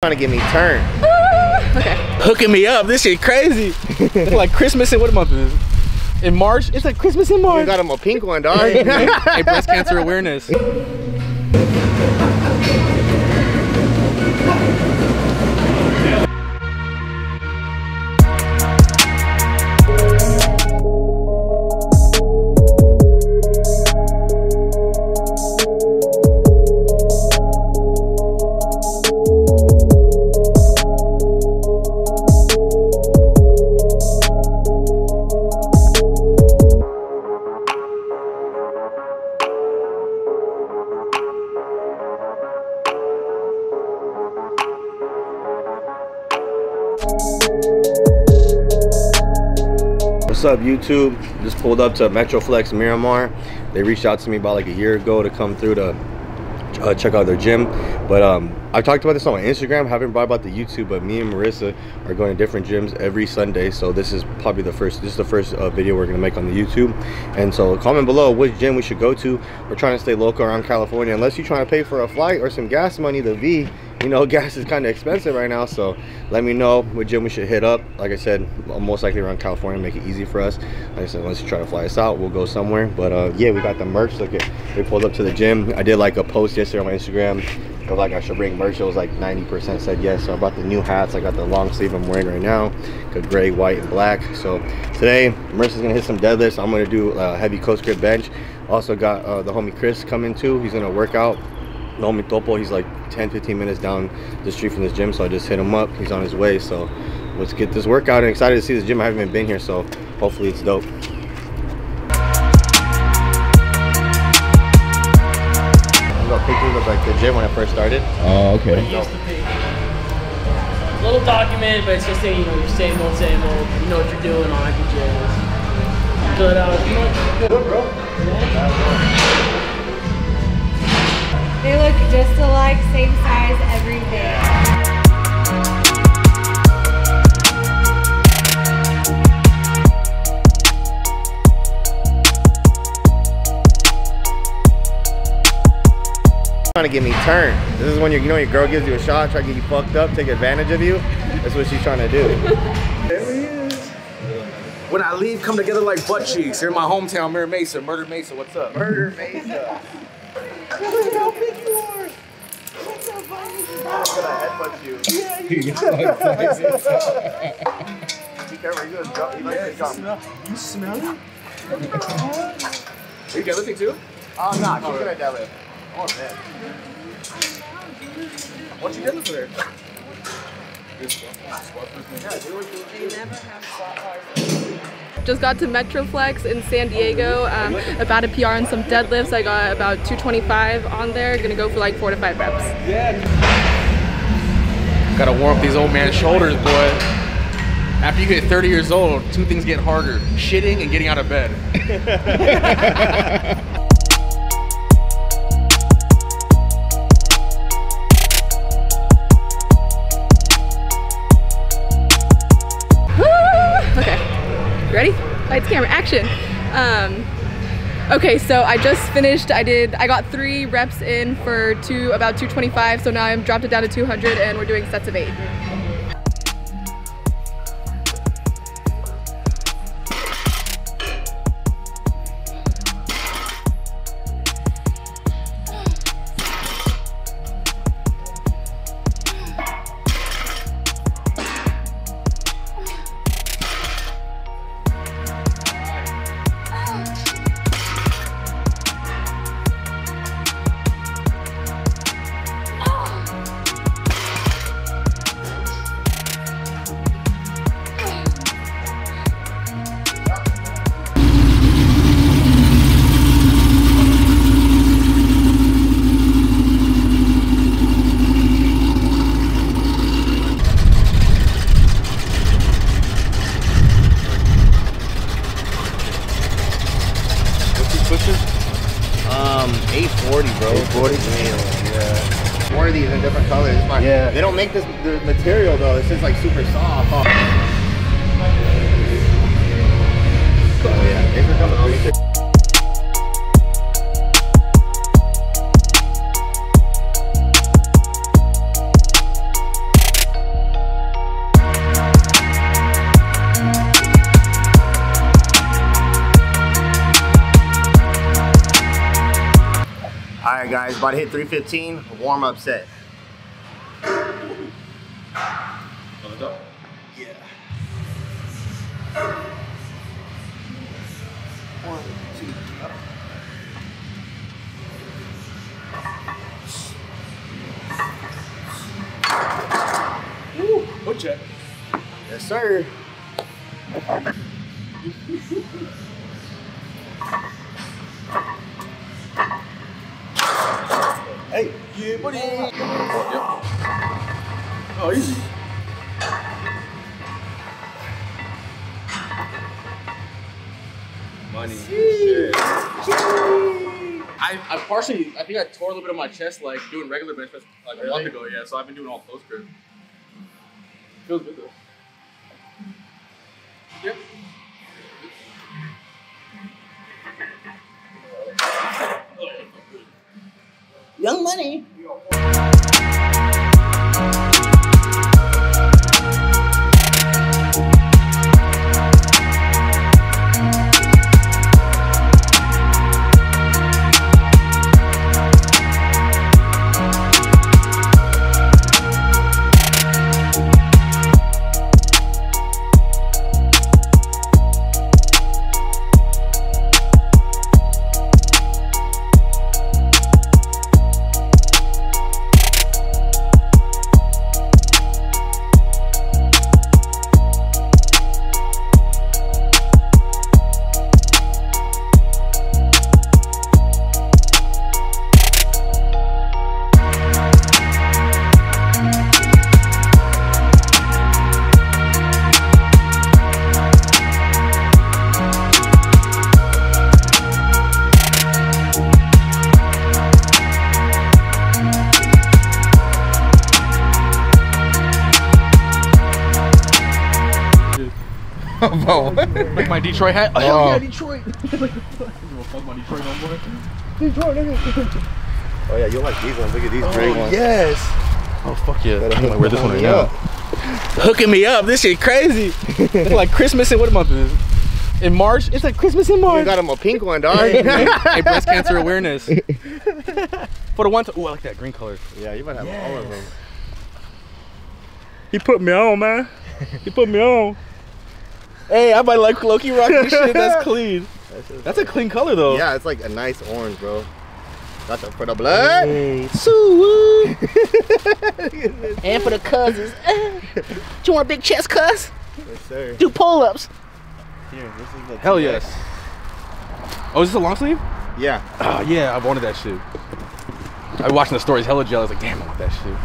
trying to get me turned. Okay. Hooking me up. This shit crazy. like Christmas in what month is it? In March? It's like Christmas in March. You March. got him a pink one, dog. hey, breast cancer awareness. What's up, YouTube? Just pulled up to Metroflex Miramar. They reached out to me about like a year ago to come through to uh, check out their gym. But um, I talked about this on my Instagram. Haven't brought about the YouTube, but me and Marissa are going to different gyms every Sunday. So this is probably the first. This is the first uh, video we're gonna make on the YouTube. And so comment below which gym we should go to. We're trying to stay local around California. Unless you're trying to pay for a flight or some gas money, the V. You know, gas is kind of expensive right now. So let me know what gym we should hit up. Like I said, most likely around California, make it easy for us. Like I said, unless you try to fly us out, we'll go somewhere. But uh, yeah, we got the merch. Look at, we pulled up to the gym. I did like a post yesterday on my Instagram of like I should bring merch. It was like 90% said yes. So I bought the new hats. I got the long sleeve I'm wearing right now. Got gray, white, and black. So today, Marissa's gonna hit some deadlifts. I'm gonna do a heavy close grip bench. Also got uh, the homie Chris coming too. He's gonna work out. The homie Topo, he's like 10, 15 minutes down the street from this gym. So I just hit him up. He's on his way. So let's get this workout and excited to see this gym. I haven't even been here. So hopefully it's dope. Pictures of like the gym when I first started. Oh, okay. used to be. Little document, but it's just saying, you know, your same old, same old. You know what you're doing on IPJs. But, uh, you know what? Good, bro. They look just alike, same size, everything. Trying to get me turned. This is when you you know your girl gives you a shot, try to get you fucked up, take advantage of you. That's what she's trying to do. there he is. When I leave, come together like butt cheeks. Here in my hometown, Murder Mesa. Murder Mesa, what's up? Murder Mesa. Look How big you are! What's so funny? headbutt you. Be careful, he's gonna jump. He likes to jump. You smell it? Are you deadlifting too? Oh, nah, she's gonna deadlift. Oh, man. What you deadlift there? Just got to Metroflex in San Diego. Um, about a PR on some deadlifts. I got about 225 on there. Gonna go for like four to five reps. Gotta warm up these old man shoulders, boy. After you get 30 years old, two things get harder shitting and getting out of bed. camera, action. Um, okay, so I just finished. I did. I got three reps in for two about 225. So now I'm dropped it down to 200, and we're doing sets of eight. Um, 840, bro. 840? Yeah. More of these in different colors. My, Yeah. They don't make this the material though. This is like super soft. Oh, Oh, yeah. Thanks for coming, right, guys, about to hit 315, warm up set. Yeah. One, two, up. Check. Yes, sir. Hey, yeah, buddy. Oh, easy. Money. I, I partially, I think I tore a little bit of my chest like doing regular bench press like a month ago. Yeah, so I've been doing all close grip. Feels good though. Yep. Young Money. Obrigado. Bro. Like my Detroit hat. Oh, Oh. yeah, Detroit. Fuck my Detroit homeboy. Oh yeah, you like these ones. Look at these gray oh, ones. Yes. Oh fuck yeah. I'm gonna wear this one right now. Hooking me up. This shit crazy. It's like Christmas in what month is it? In March? It's like Christmas in You March. got him a pink one, dog. hey, breast cancer awareness. For the one time. Ooh, I like that green color. yeah, you might have all of them. He put me on, man. He put me on. Hey, I might like Loki rock this shit. That's clean. That's a clean color though. Yeah, it's like a nice orange, bro. Got the for the blood. Sue. And for the cousins. you want a big chest, cuz? Yes, sir. Do pull ups. Here, this is the Hell yes. Oh, is this a long sleeve? Yeah. Oh yeah, I wanted that shit. I was watching the stories hella jealous. Like, damn, I want that shit.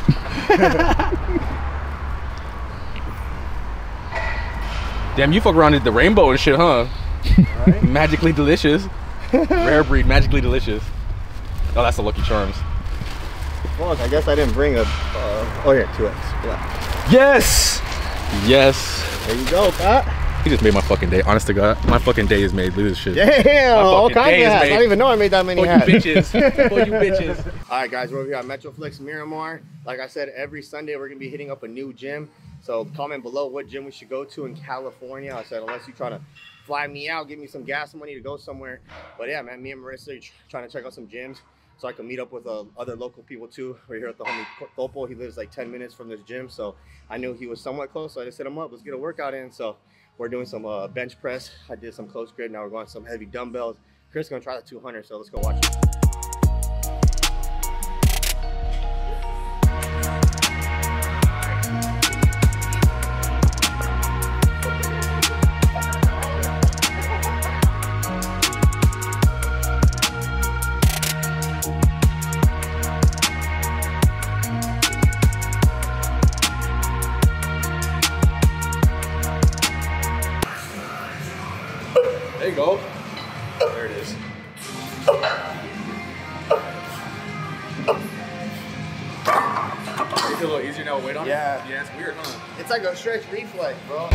Damn, you fuck around with the rainbow and shit, huh? magically delicious. Rare breed, magically delicious. Oh, that's the Lucky Charms. Fuck, I guess I didn't bring a. Uh, oh yeah, two X. Yeah. Yes. Yes. There you go, Pat. He just made my fucking day. Honest to God, my fucking day is made. Look at this shit. Damn, all kinds of hats. I don't even know I made that many For you hats. bitches. For you bitches. All right, guys, we're over here at Metroflex Miramar. Like I said, every Sunday we're gonna be hitting up a new gym. So comment below what gym we should go to in California. I said unless you're trying to fly me out, give me some gas money to go somewhere. But yeah, man, me and Marissa are trying to check out some gyms so I can meet up with uh, other local people too. We're here at the homie Topo. He lives like 10 minutes from this gym, so I knew he was somewhat close. So I just hit him up. Let's get a workout in. So we're doing some uh, bench press. I did some close grip. Now we're going some heavy dumbbells. Chris is gonna try the 200. So let's go watch it. Is it a little easier now with weight on it? Yeah. Yeah, it's weird, huh? It's like a stretch reflex, bro. All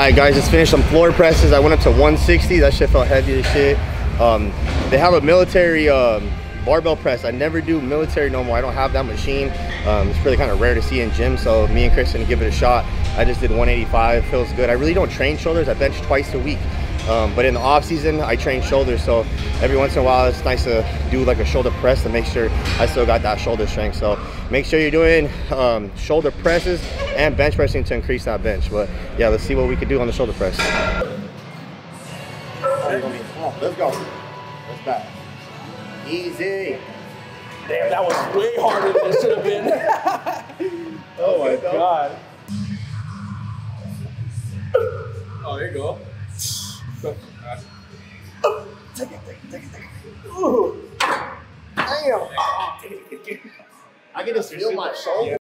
right, guys, just finished some floor presses. I went up to 160. That shit felt heavy as shit. Um, they have a military um, barbell press. I never do military no more. I don't have that machine. Um, it's really kind of rare to see in gym, So me and Chris gonna give it a shot. I just did 185. Feels good. I really don't train shoulders. I bench twice a week. Um, but in the off season, I train shoulders. So every once in a while, it's nice to do like a shoulder press to make sure I still got that shoulder strength. So make sure you're doing um, shoulder presses and bench pressing to increase that bench. But yeah, let's see what we can do on the shoulder press. Let's go. Let's back. Easy. Damn, that was way harder than it should have been. Oh my god. Oh, there you go. Damn. I can just feel my shoulder.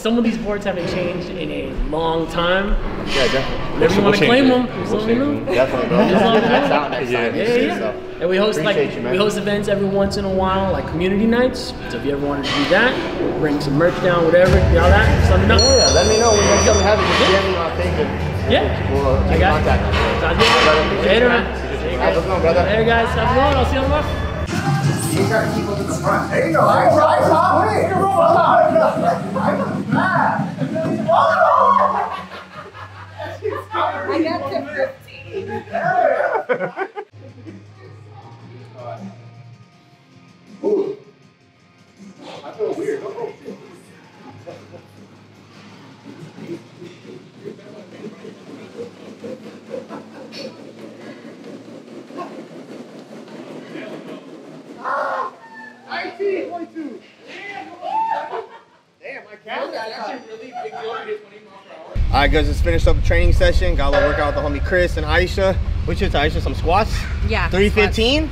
Some of these boards haven't changed in a long time. Yeah, definitely. Whenever you want to claim them, just let me know. Definitely, bro. Just let me know. That's out next Yeah. time. Yeah, yeah, yeah. And we host like you, we host events every once in a while, like community nights. So if you ever wanted to do that, bring some merch down, whatever, y'all that, just let me know. Yeah, let me know when time we have it. Just DM me on Facebook. Yeah. We'll uh, I got contact. you. Sounds good. Later, man. How's it going, brother? Later, guys. Have a good one. I'll see you tomorrow. You gotta keep up the front. There you go. I tried, Tom. Hey, roll I All right, guys, just finished up the training session. Got a little workout with the homie Chris and Aisha. What's your Aisha? Some squats? Yeah. 315? Yeah.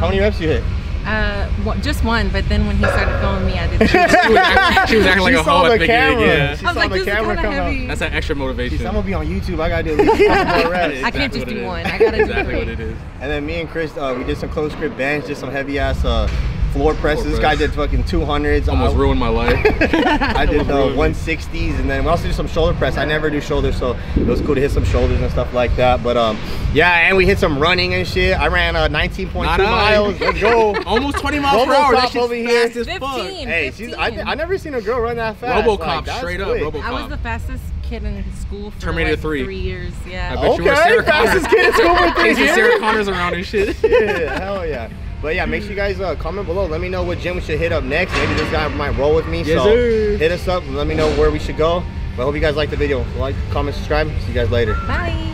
How many reps you hit? Uh, one- just one, but then when he started filming me, I did. two. She was acting, she was acting like she a saw hoe the at the camera. beginning. Yeah. She I was saw like, the camera kind come heavy. up. That's that extra motivation. I'm gonna be on YouTube. I gotta do at least a couple more reps. I can't just what do it is. one. I gotta do exactly three. what it is. And then me and Chris, uh, we did some close grip bench, did some heavy ass uh, floor presses. Floor this guy did fucking 200s. Almost I, ruined my life. I did the Almost ruined me. 160s, and then we also did some shoulder press. I never do shoulders, so it was cool to hit some shoulders and stuff like that. But um, yeah, and we hit some running and shit. I ran uh, 19.2 miles. Let's go. Almost 20 miles per Robocop hour. That shit's over here. fast as fuck. 15. Hey, she's, I, I never seen a girl run that fast. Robocop, Like, that's straight up. Robocop. I was the fastest kid in school for Terminator like 3. three years. Yeah. I Yeah. bet you were Okay, Sarah fastest Connor. kid in school for three Chasing years. Sarah Connors around and shit. yeah, hell yeah. But yeah, make sure you guys uh, comment below. Let me know what gym we should hit up next. Maybe this guy might roll with me. Yes, so sir. hit us up let me know where we should go. But I hope you guys liked the video. Like, comment, subscribe. See you guys later. Bye.